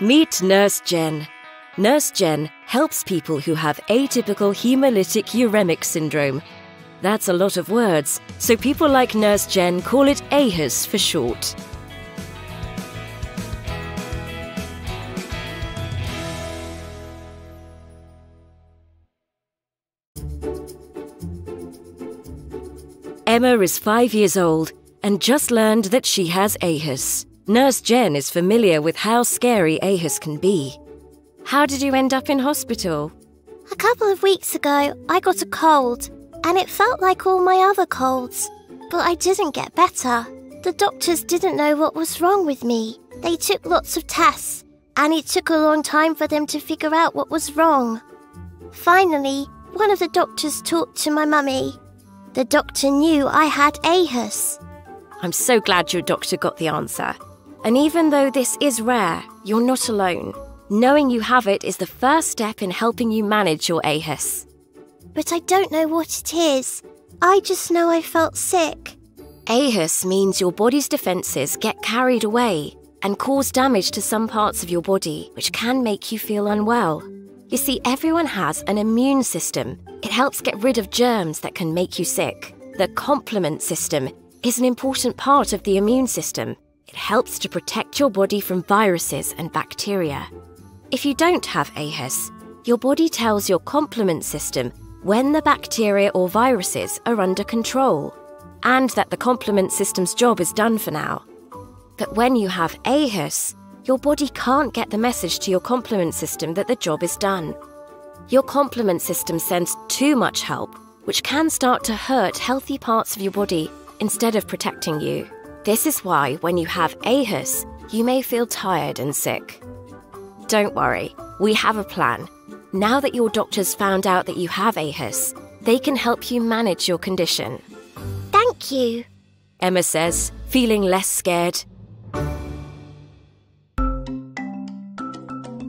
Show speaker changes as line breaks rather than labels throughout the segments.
Meet Nurse Jen. Nurse Jen helps people who have atypical hemolytic uremic syndrome. That's a lot of words, so people like Nurse Jen call it AHUS for short. Emma is five years old and just learned that she has AHUS. Nurse Jen is familiar with how scary AHUS can be. How did you end up in hospital?
A couple of weeks ago, I got a cold, and it felt like all my other colds. But I didn't get better. The doctors didn't know what was wrong with me. They took lots of tests, and it took a long time for them to figure out what was wrong. Finally, one of the doctors talked to my mummy. The doctor knew I had AHUS.
I'm so glad your doctor got the answer. And even though this is rare, you're not alone. Knowing you have it is the first step in helping you manage your AHUS.
But I don't know what it is. I just know I felt sick.
AHUS means your body's defences get carried away and cause damage to some parts of your body, which can make you feel unwell. You see, everyone has an immune system. It helps get rid of germs that can make you sick. The complement system is an important part of the immune system. It helps to protect your body from viruses and bacteria. If you don't have AHUS, your body tells your complement system when the bacteria or viruses are under control and that the complement system's job is done for now. But when you have AHUS, your body can't get the message to your complement system that the job is done. Your complement system sends too much help, which can start to hurt healthy parts of your body instead of protecting you. This is why, when you have AHUS, you may feel tired and sick. Don't worry, we have a plan. Now that your doctors found out that you have AHUS, they can help you manage your condition.
Thank you,
Emma says, feeling less scared.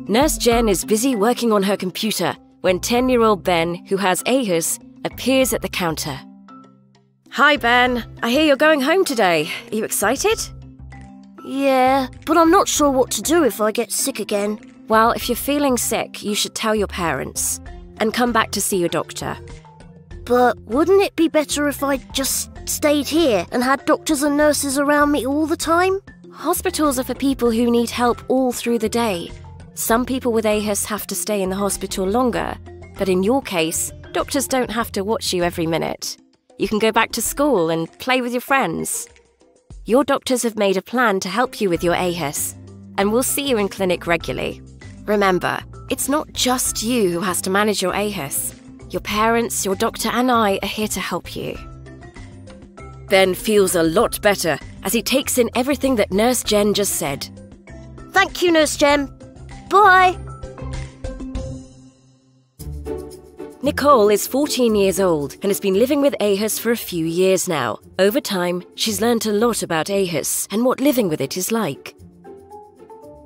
Nurse Jen is busy working on her computer when 10 year old Ben, who has AHUS, appears at the counter. Hi, Ben. I hear you're going home today. Are you excited?
Yeah, but I'm not sure what to do if I get sick again.
Well, if you're feeling sick, you should tell your parents and come back to see your doctor.
But wouldn't it be better if I just stayed here and had doctors and nurses around me all the time?
Hospitals are for people who need help all through the day. Some people with AHUS have to stay in the hospital longer, but in your case, doctors don't have to watch you every minute. You can go back to school and play with your friends. Your doctors have made a plan to help you with your AHUS, and we'll see you in clinic regularly. Remember, it's not just you who has to manage your AHUS. Your parents, your doctor, and I are here to help you. Ben feels a lot better as he takes in everything that Nurse Jen just said.
Thank you, Nurse Jen. Bye.
Nicole is 14 years old and has been living with AHUS for a few years now. Over time, she's learned a lot about AHUS and what living with it is like.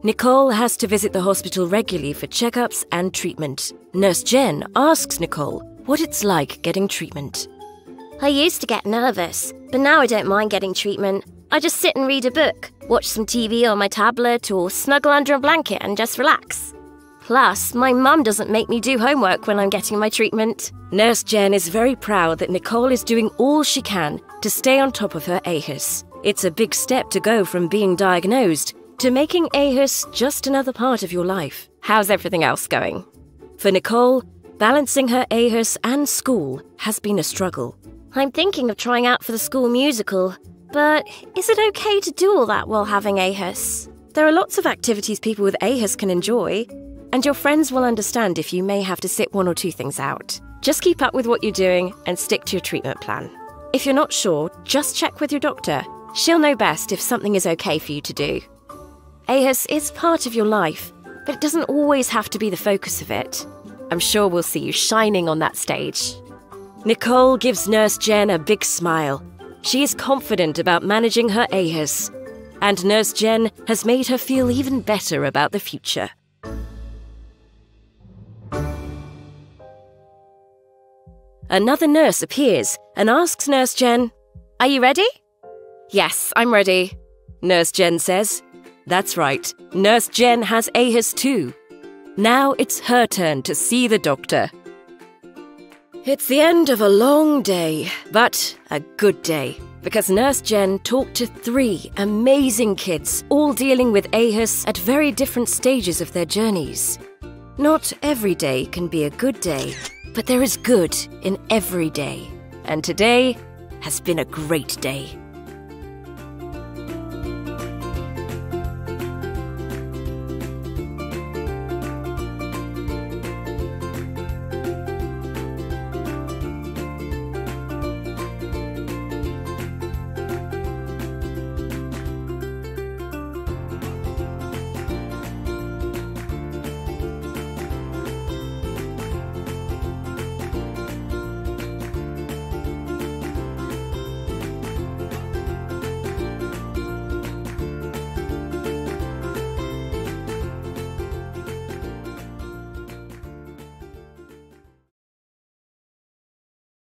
Nicole has to visit the hospital regularly for checkups and treatment. Nurse Jen asks Nicole what it's like getting treatment.
I used to get nervous, but now I don't mind getting treatment. I just sit and read a book, watch some TV on my tablet, or snuggle under a blanket and just relax. Plus, my mum doesn't make me do homework when I'm getting my treatment.
Nurse Jen is very proud that Nicole is doing all she can to stay on top of her AHUS. It's a big step to go from being diagnosed to making AHUS just another part of your life. How's everything else going? For Nicole, balancing her AHUS and school has been a struggle.
I'm thinking of trying out for the school musical, but is it okay to do all that while having AHUS?
There are lots of activities people with AHUS can enjoy, and your friends will understand if you may have to sit one or two things out. Just keep up with what you're doing and stick to your treatment plan. If you're not sure, just check with your doctor. She'll know best if something is okay for you to do. AHUS is part of your life, but it doesn't always have to be the focus of it. I'm sure we'll see you shining on that stage. Nicole gives Nurse Jen a big smile. She is confident about managing her AHUS, and Nurse Jen has made her feel even better about the future. Another nurse appears and asks Nurse Jen, Are you ready? Yes, I'm ready, Nurse Jen says. That's right, Nurse Jen has AHUS too. Now it's her turn to see the doctor. It's the end of a long day, but a good day, because Nurse Jen talked to three amazing kids, all dealing with AHUS at very different stages of their journeys. Not every day can be a good day, but there is good in every day. And today has been a great day.